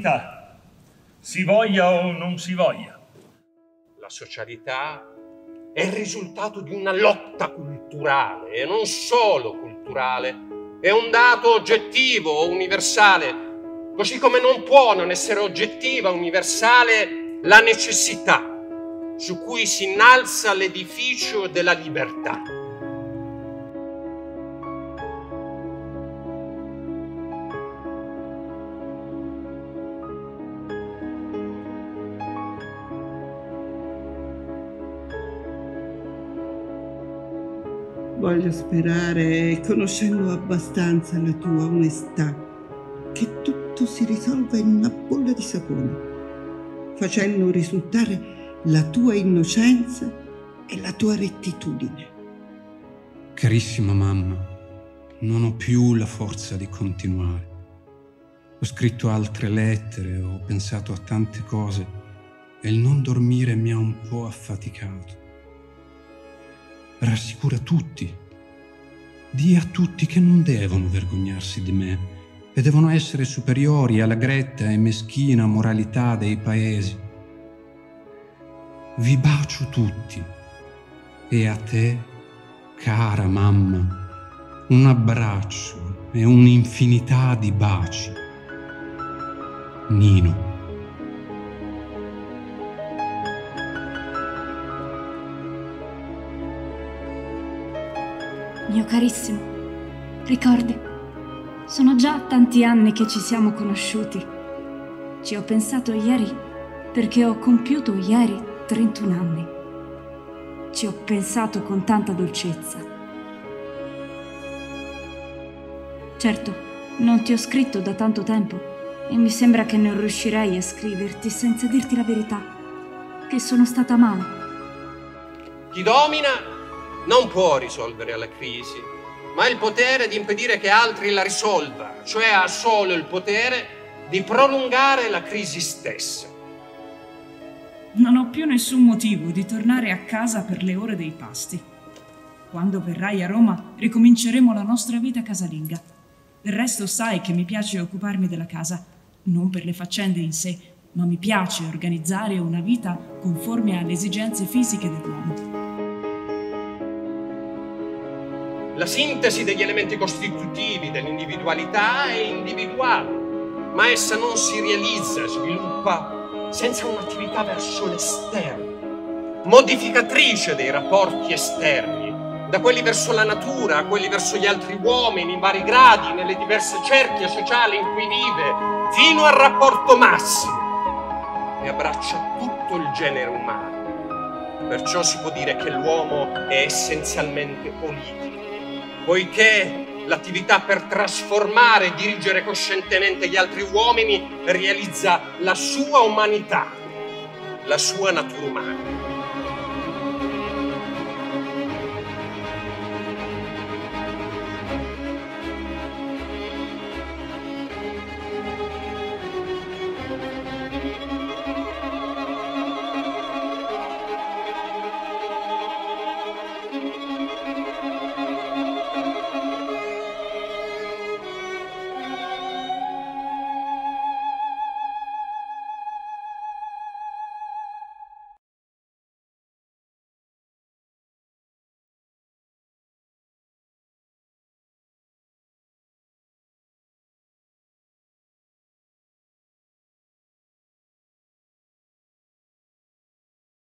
vita, si voglia o non si voglia. La socialità è il risultato di una lotta culturale e non solo culturale, è un dato oggettivo, universale, così come non può non essere oggettiva, universale la necessità su cui si innalza l'edificio della libertà. Voglio sperare, conoscendo abbastanza la tua onestà, che tutto si risolva in una bolla di sapone, facendo risultare la tua innocenza e la tua rettitudine. Carissima mamma, non ho più la forza di continuare. Ho scritto altre lettere, ho pensato a tante cose e il non dormire mi ha un po' affaticato rassicura tutti. Dì a tutti che non devono vergognarsi di me e devono essere superiori alla gretta e meschina moralità dei paesi. Vi bacio tutti e a te, cara mamma, un abbraccio e un'infinità di baci. Nino. Mio carissimo, ricordi, sono già tanti anni che ci siamo conosciuti. Ci ho pensato ieri perché ho compiuto ieri 31 anni. Ci ho pensato con tanta dolcezza. Certo, non ti ho scritto da tanto tempo e mi sembra che non riuscirei a scriverti senza dirti la verità, che sono stata male. Chi domina non può risolvere la crisi, ma ha il potere di impedire che altri la risolvano, cioè ha solo il potere di prolungare la crisi stessa. Non ho più nessun motivo di tornare a casa per le ore dei pasti. Quando verrai a Roma ricominceremo la nostra vita casalinga. Del resto sai che mi piace occuparmi della casa, non per le faccende in sé, ma mi piace organizzare una vita conforme alle esigenze fisiche dell'uomo. La sintesi degli elementi costitutivi dell'individualità è individuale, ma essa non si realizza, sviluppa senza un'attività verso l'esterno, modificatrice dei rapporti esterni, da quelli verso la natura a quelli verso gli altri uomini in vari gradi, nelle diverse cerchie sociali in cui vive, fino al rapporto massimo e abbraccia tutto il genere umano. Perciò si può dire che l'uomo è essenzialmente politico poiché l'attività per trasformare e dirigere coscientemente gli altri uomini realizza la sua umanità, la sua natura umana.